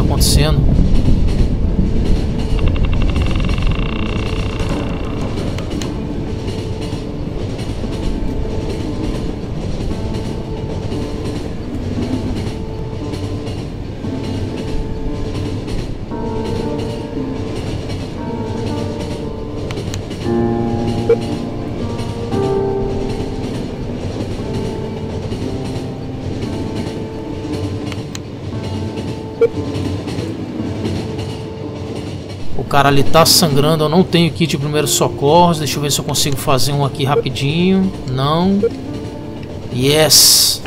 Está acontecendo? Cara ali tá sangrando, eu não tenho kit de primeiros socorros. Deixa eu ver se eu consigo fazer um aqui rapidinho. Não. Yes!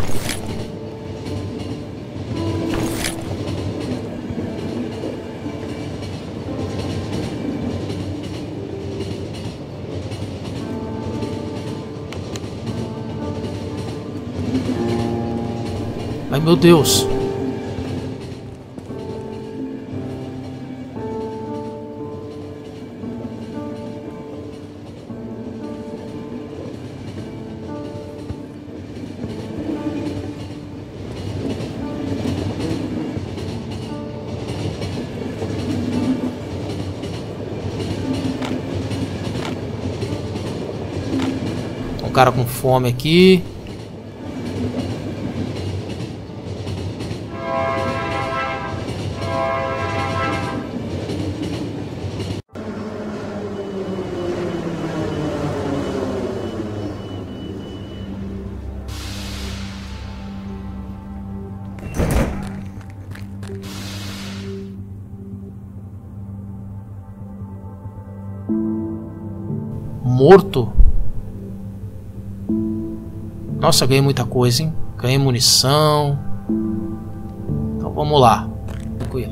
Ai meu Deus! Cara com fome aqui. Morto? Nossa, ganhei muita coisa, hein? Ganhei munição. Então vamos lá. Tranquilo.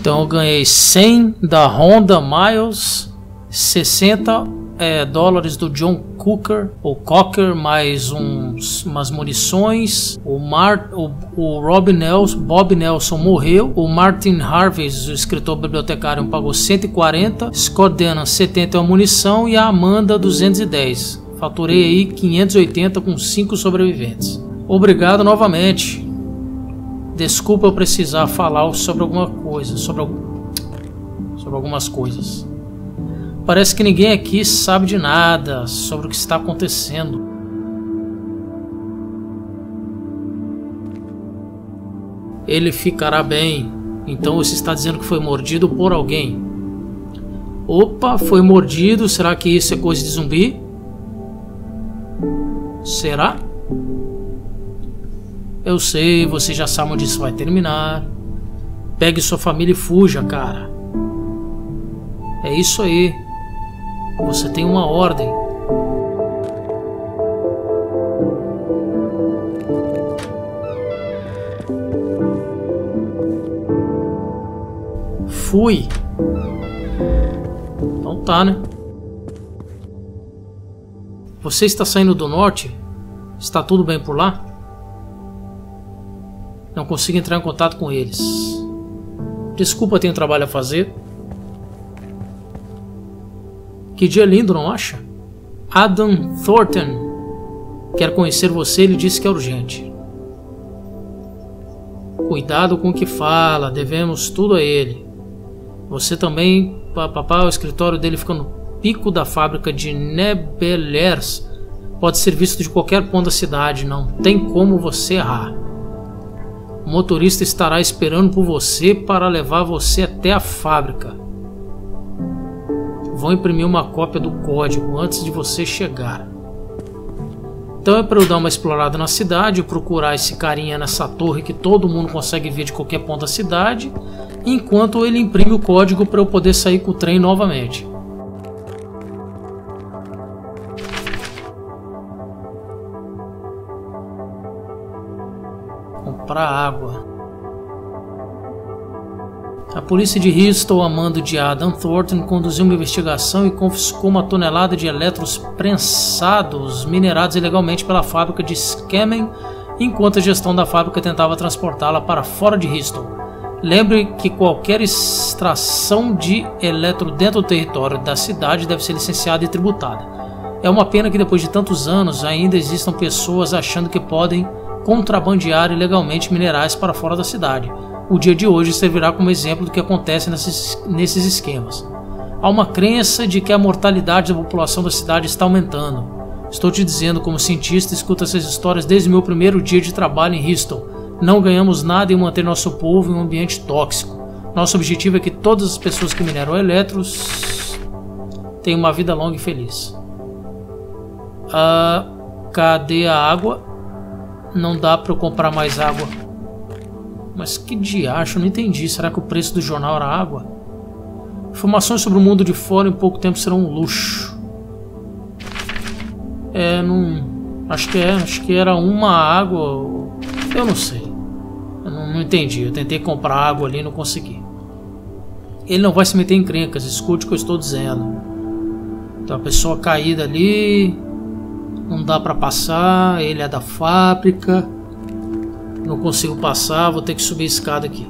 Então eu ganhei 100 da Honda Miles, 60 é, dólares do John Cooker, ou Cocker, mais uns, umas munições. O, Mar, o, o Rob Nelson, Bob Nelson morreu. O Martin Harvey, o escritor bibliotecário, pagou 140. Scott Denham, 70 é munição. E a Amanda, 210. Faturei aí 580 com 5 sobreviventes. Obrigado novamente. Desculpa eu precisar falar sobre alguma coisa, sobre, sobre algumas coisas. Parece que ninguém aqui sabe de nada sobre o que está acontecendo. Ele ficará bem. Então você está dizendo que foi mordido por alguém. Opa, foi mordido. Será que isso é coisa de zumbi? Será? Eu sei, você já sabe onde isso vai terminar. Pegue sua família e fuja, cara. É isso aí. Você tem uma ordem. Fui. Então tá, né? Você está saindo do norte? Está tudo bem por lá? Não consigo entrar em contato com eles. Desculpa, tenho trabalho a fazer. Que dia lindo, não acha? Adam Thornton quer conhecer você, ele disse que é urgente. Cuidado com o que fala, devemos tudo a ele. Você também, papá, o escritório dele fica no pico da fábrica de Nebelers. Pode ser visto de qualquer ponto da cidade, não tem como você errar. O motorista estará esperando por você para levar você até a fábrica. Vão imprimir uma cópia do código antes de você chegar. Então é para eu dar uma explorada na cidade, procurar esse carinha nessa torre que todo mundo consegue ver de qualquer ponto da cidade, enquanto ele imprime o código para eu poder sair com o trem novamente. Comprar água. A polícia de Houston, a mando de Adam Thornton, conduziu uma investigação e confiscou uma tonelada de eletros prensados minerados ilegalmente pela fábrica de Scamming, enquanto a gestão da fábrica tentava transportá-la para fora de Houston. Lembre que qualquer extração de eletro dentro do território da cidade deve ser licenciada e tributada. É uma pena que depois de tantos anos ainda existam pessoas achando que podem contrabandear ilegalmente minerais para fora da cidade. O dia de hoje servirá como exemplo do que acontece nesses, nesses esquemas. Há uma crença de que a mortalidade da população da cidade está aumentando. Estou te dizendo, como cientista, escuto essas histórias desde meu primeiro dia de trabalho em Houston. Não ganhamos nada em manter nosso povo em um ambiente tóxico. Nosso objetivo é que todas as pessoas que mineram eletros tenham uma vida longa e feliz. Ah, cadê a água? Não dá para eu comprar mais água. Mas que diacho, não entendi. Será que o preço do jornal era água? Informações sobre o mundo de fora em pouco tempo serão um luxo. É, não. Acho que é. Acho que era uma água. Eu não sei. Eu não, não entendi. Eu tentei comprar água ali e não consegui. Ele não vai se meter em crencas, escute o que eu estou dizendo. Então a pessoa caída ali. Não dá para passar. Ele é da fábrica. Não consigo passar, vou ter que subir a escada aqui.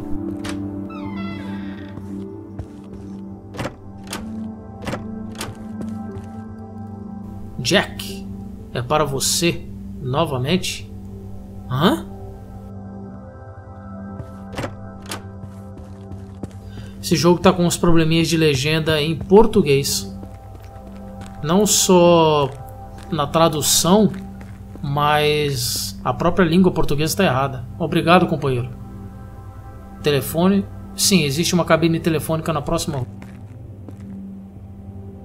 Jack, é para você novamente? Hã? Esse jogo tá com uns probleminhas de legenda em português. Não só na tradução, mas a própria língua portuguesa está errada. Obrigado, companheiro. Telefone? Sim, existe uma cabine telefônica na próxima.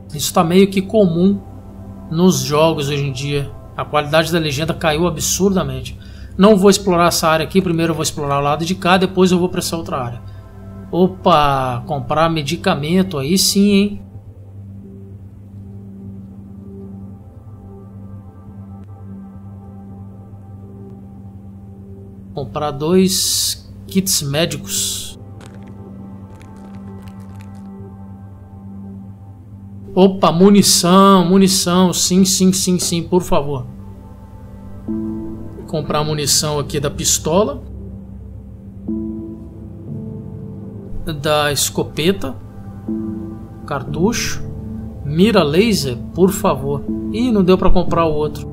Isso está meio que comum nos jogos hoje em dia. A qualidade da legenda caiu absurdamente. Não vou explorar essa área aqui, primeiro eu vou explorar o lado de cá, depois eu vou para essa outra área. Opa, comprar medicamento aí sim, hein? Comprar dois kits médicos. Opa, munição, munição. Sim, sim, sim, sim, por favor. Vou comprar munição aqui da pistola. Da escopeta. Cartucho. Mira laser, por favor. Ih, não deu para comprar o outro.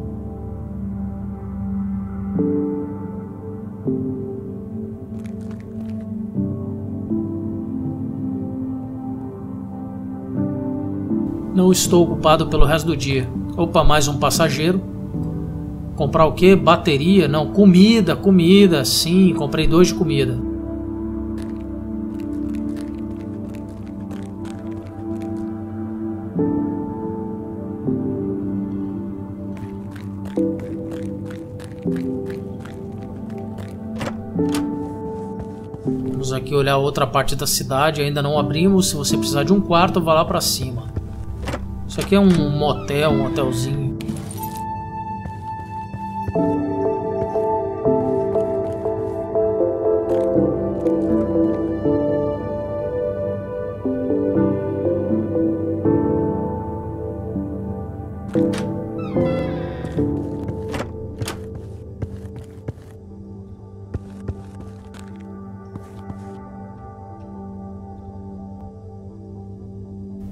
Não estou ocupado pelo resto do dia. Opa, mais um passageiro. Comprar o que? Bateria? Não, comida, comida. Sim, comprei dois de comida. Vamos aqui olhar outra parte da cidade, ainda não abrimos. Se você precisar de um quarto, vá lá para cima. Aqui é um motel, um hotelzinho.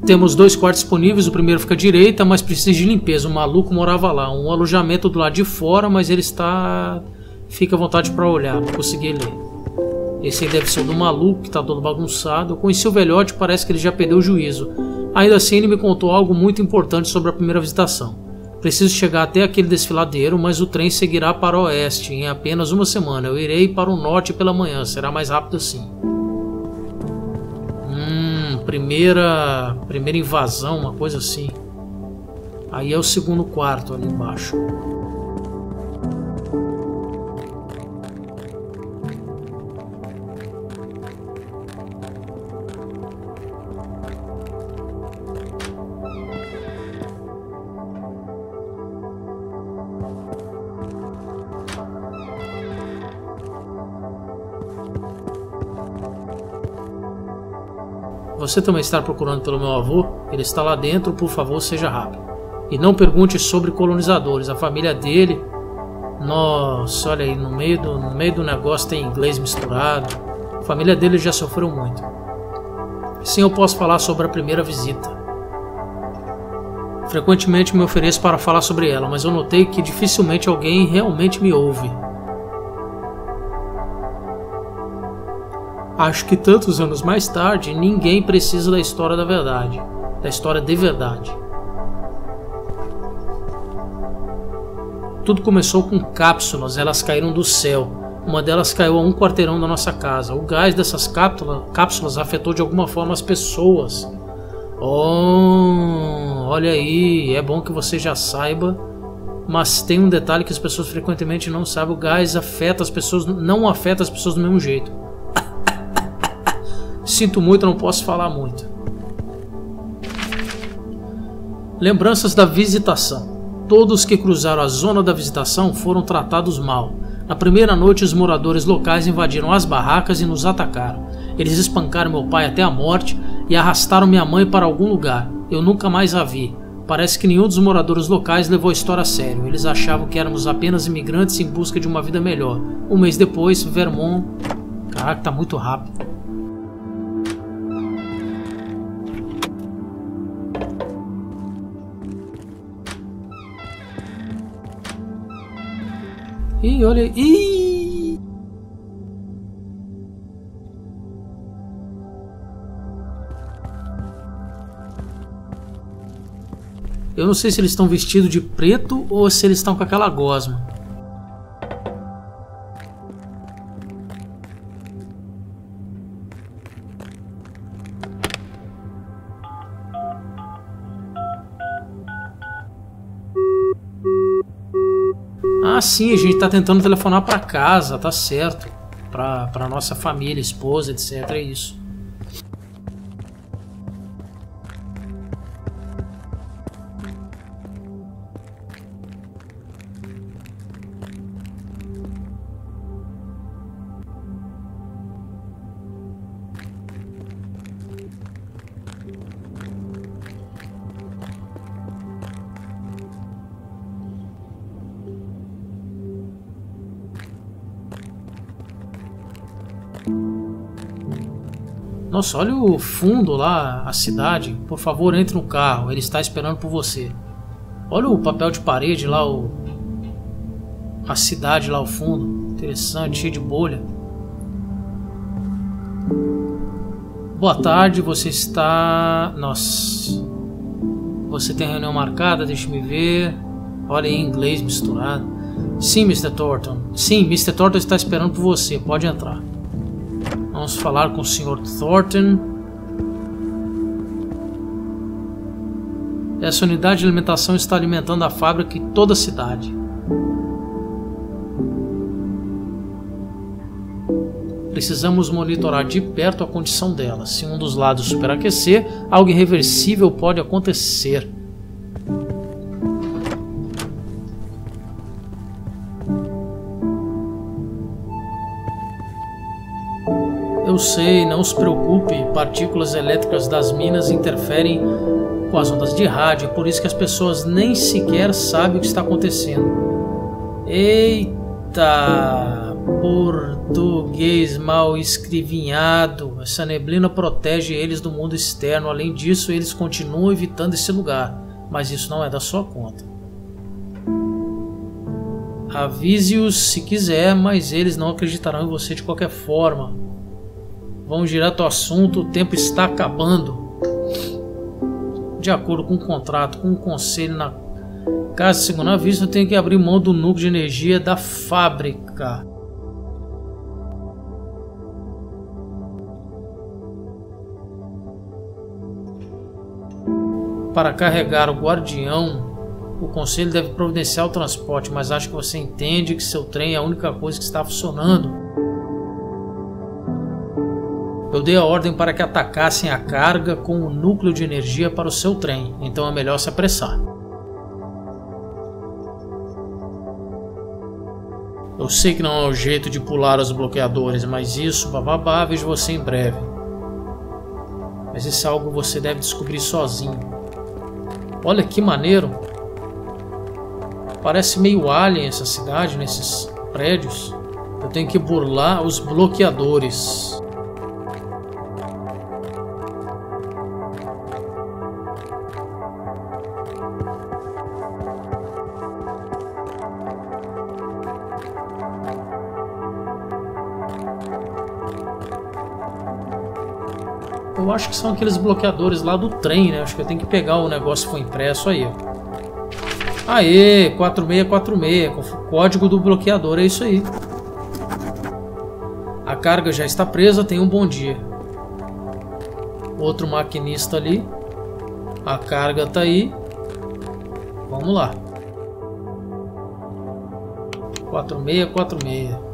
Temos dois quartos disponíveis, o primeiro fica à direita, mas precisa de limpeza. O maluco morava lá. Um alojamento do lado de fora, mas ele está. Fica à vontade para olhar, para conseguir ler. Esse aí deve ser o do maluco que está todo bagunçado. Eu conheci o velhote, parece que ele já perdeu o juízo. Ainda assim, ele me contou algo muito importante sobre a primeira visitação. Preciso chegar até aquele desfiladeiro, mas o trem seguirá para o oeste em apenas uma semana. Eu irei para o norte pela manhã, será mais rápido assim primeira, primeira invasão, uma coisa assim. Aí é o segundo quarto ali embaixo. Você também está procurando pelo meu avô? Ele está lá dentro, por favor, seja rápido. E não pergunte sobre colonizadores, a família dele. Nossa, olha aí, no meio do, no meio do negócio tem inglês misturado. A família dele já sofreu muito. Sim, eu posso falar sobre a primeira visita. Frequentemente me ofereço para falar sobre ela, mas eu notei que dificilmente alguém realmente me ouve. Acho que tantos anos mais tarde, ninguém precisa da história da verdade, da história de verdade. Tudo começou com cápsulas, elas caíram do céu. Uma delas caiu a um quarteirão da nossa casa. O gás dessas cápsula, cápsulas afetou de alguma forma as pessoas. Oh, olha aí, é bom que você já saiba. Mas tem um detalhe que as pessoas frequentemente não sabem: o gás afeta as pessoas, não afeta as pessoas do mesmo jeito. Sinto muito, não posso falar muito. Lembranças da visitação. Todos que cruzaram a zona da visitação foram tratados mal. Na primeira noite, os moradores locais invadiram as barracas e nos atacaram. Eles espancaram meu pai até a morte e arrastaram minha mãe para algum lugar. Eu nunca mais a vi. Parece que nenhum dos moradores locais levou a história a sério. Eles achavam que éramos apenas imigrantes em busca de uma vida melhor. Um mês depois, Vermont. Caraca, tá muito rápido. Ih, olha aí. Eu não sei se eles estão vestidos de preto ou se eles estão com aquela gosma. Sim, a gente tá tentando telefonar para casa, tá certo. Pra nossa família, esposa, etc. É isso. Nossa, olha o fundo lá, a cidade. Por favor, entre no carro. Ele está esperando por você. Olha o papel de parede lá, o... a cidade lá ao fundo. Interessante, cheio de bolha. Boa tarde, você está. Nossa. Você tem reunião marcada? Deixa-me ver. Olha aí, inglês misturado. Sim, Mr. Thornton. Sim, Mr. Thornton está esperando por você. Pode entrar. Vamos falar com o Sr. Thornton. Essa unidade de alimentação está alimentando a fábrica e toda a cidade. Precisamos monitorar de perto a condição dela. Se um dos lados superaquecer, algo irreversível pode acontecer. Sei, não se preocupe, partículas elétricas das minas interferem com as ondas de rádio, por isso que as pessoas nem sequer sabem o que está acontecendo. Eita! Português mal escrivinhado. Essa neblina protege eles do mundo externo. Além disso, eles continuam evitando esse lugar. Mas isso não é da sua conta. Avise-os se quiser, mas eles não acreditarão em você de qualquer forma. Vamos direto ao assunto, o tempo está acabando. De acordo com o contrato, com o conselho na Casa de Segundo Aviso, eu tenho que abrir mão do núcleo de energia da fábrica. Para carregar o guardião, o conselho deve providenciar o transporte, mas acho que você entende que seu trem é a única coisa que está funcionando. Eu dei a ordem para que atacassem a carga com o núcleo de energia para o seu trem, então é melhor se apressar. Eu sei que não é o jeito de pular os bloqueadores, mas isso, bababá, vejo você em breve. Mas isso é algo que você deve descobrir sozinho. Olha que maneiro! Parece meio alien essa cidade, nesses prédios. Eu tenho que burlar os bloqueadores. Eu acho que são aqueles bloqueadores lá do trem, né? Acho que eu tenho que pegar o negócio que foi impresso aí. Aê, 4646, com o código do bloqueador, é isso aí. A carga já está presa, tem um bom dia. Outro maquinista ali. A carga tá aí. Vamos lá. 4646.